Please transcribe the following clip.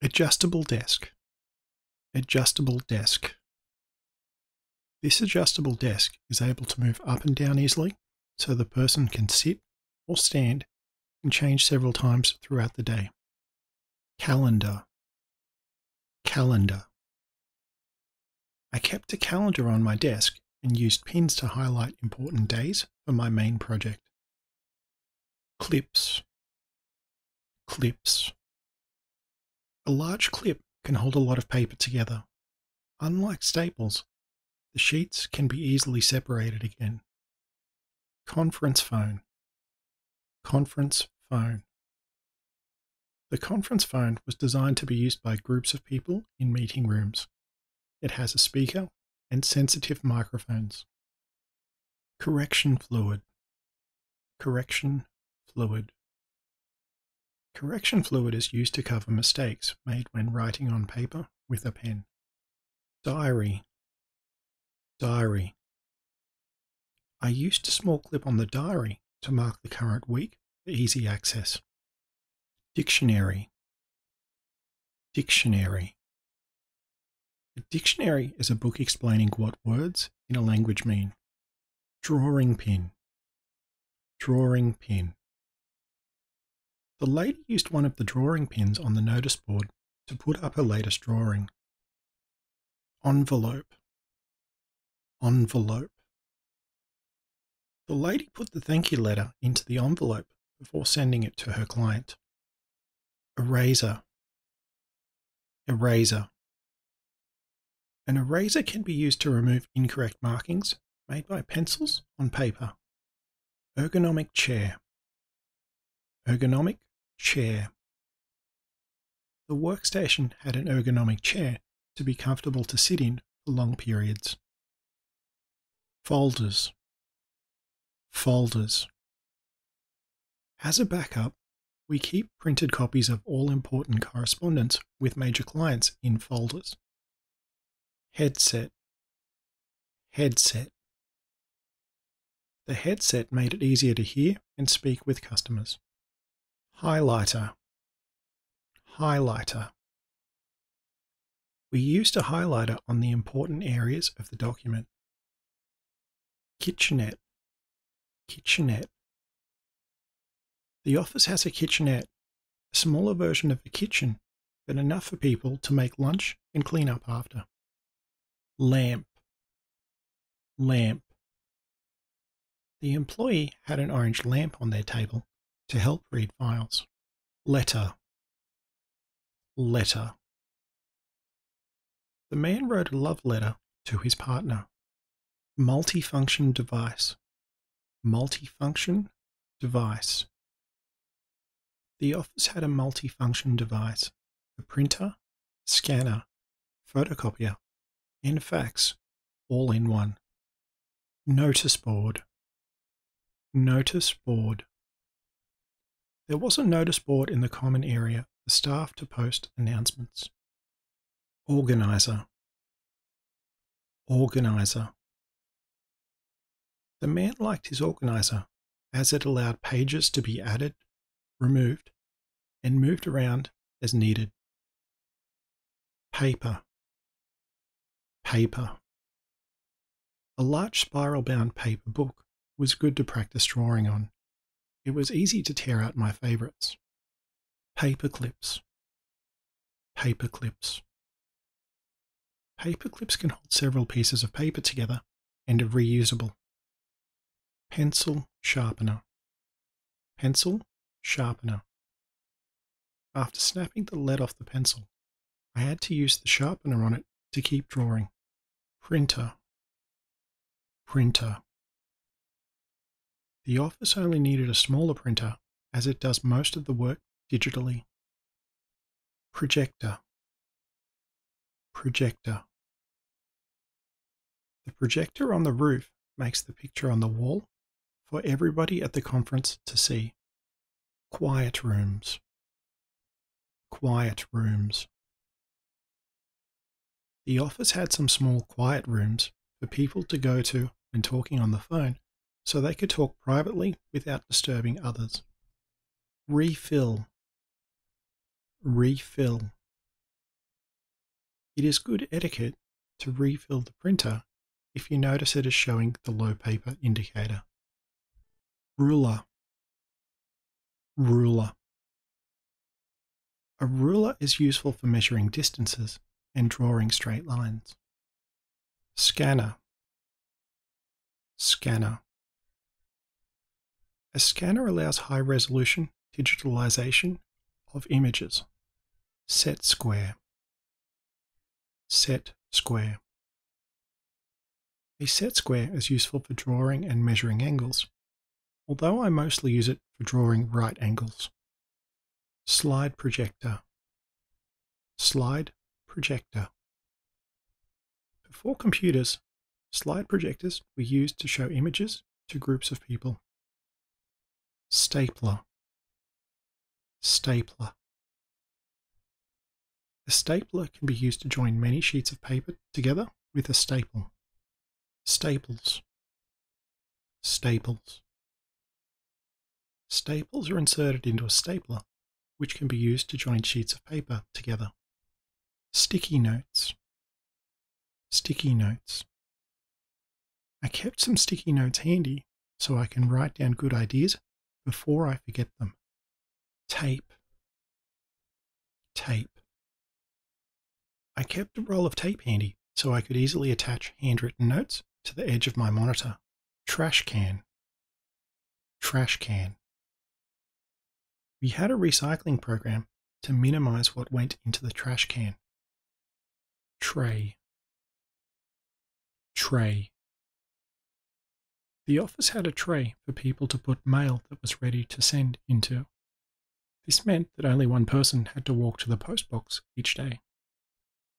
Adjustable desk. Adjustable desk. This adjustable desk is able to move up and down easily so the person can sit or stand and change several times throughout the day. Calendar. Calendar. I kept a calendar on my desk and used pins to highlight important days for my main project. Clips. Clips. A large clip can hold a lot of paper together. Unlike staples, the sheets can be easily separated again. Conference phone. Conference phone. The conference phone was designed to be used by groups of people in meeting rooms. It has a speaker and sensitive microphones. Correction fluid. Correction fluid. Correction fluid is used to cover mistakes made when writing on paper with a pen. Diary. Diary. I used a small clip on the diary to mark the current week for easy access. Dictionary. Dictionary. A dictionary is a book explaining what words in a language mean. Drawing pin. Drawing pin. The lady used one of the drawing pins on the notice board to put up her latest drawing. Envelope. Envelope. The lady put the thank you letter into the envelope before sending it to her client. Eraser. Eraser. An eraser can be used to remove incorrect markings made by pencils on paper. Ergonomic chair. Ergonomic chair. The workstation had an ergonomic chair to be comfortable to sit in for long periods. Folders. Folders. As a backup, we keep printed copies of all important correspondence with major clients in folders. Headset. Headset. The headset made it easier to hear and speak with customers. Highlighter. Highlighter. We used a highlighter on the important areas of the document. Kitchenette. Kitchenette. The office has a kitchenette, a smaller version of a kitchen, but enough for people to make lunch and clean up after. Lamp. Lamp. The employee had an orange lamp on their table to help read files. Letter. Letter. The man wrote a love letter to his partner. Multifunction device. Multifunction device. The office had a multifunction device a printer, scanner, photocopier, and fax all in one. Notice board. Notice board. There was a notice board in the common area for staff to post announcements. Organizer. Organizer. The man liked his organizer as it allowed pages to be added, removed, and moved around as needed. Paper. Paper. A large spiral bound paper book was good to practice drawing on. It was easy to tear out my favorites. Paper clips. Paper clips. Paper clips can hold several pieces of paper together and are reusable. Pencil sharpener. Pencil sharpener. After snapping the lead off the pencil, I had to use the sharpener on it to keep drawing. Printer. Printer. The office only needed a smaller printer as it does most of the work digitally. Projector. Projector. The projector on the roof makes the picture on the wall for everybody at the conference to see. Quiet rooms. Quiet rooms. The office had some small quiet rooms for people to go to when talking on the phone so they could talk privately without disturbing others. Refill. Refill. It is good etiquette to refill the printer if you notice it is showing the low paper indicator. Ruler. Ruler. A ruler is useful for measuring distances and drawing straight lines. Scanner. Scanner. A scanner allows high resolution digitalization of images. Set square. Set square. A set square is useful for drawing and measuring angles, although I mostly use it for drawing right angles. Slide projector. Slide projector. Before computers, slide projectors were used to show images to groups of people. Stapler. Stapler. A stapler can be used to join many sheets of paper together with a staple. Staples. Staples. Staples are inserted into a stapler, which can be used to join sheets of paper together. Sticky notes. Sticky notes. I kept some sticky notes handy so I can write down good ideas before I forget them. Tape. Tape. I kept a roll of tape handy so I could easily attach handwritten notes to the edge of my monitor. Trash can. Trash can. We had a recycling program to minimize what went into the trash can. Tray. Tray. The office had a tray for people to put mail that was ready to send into. This meant that only one person had to walk to the postbox each day.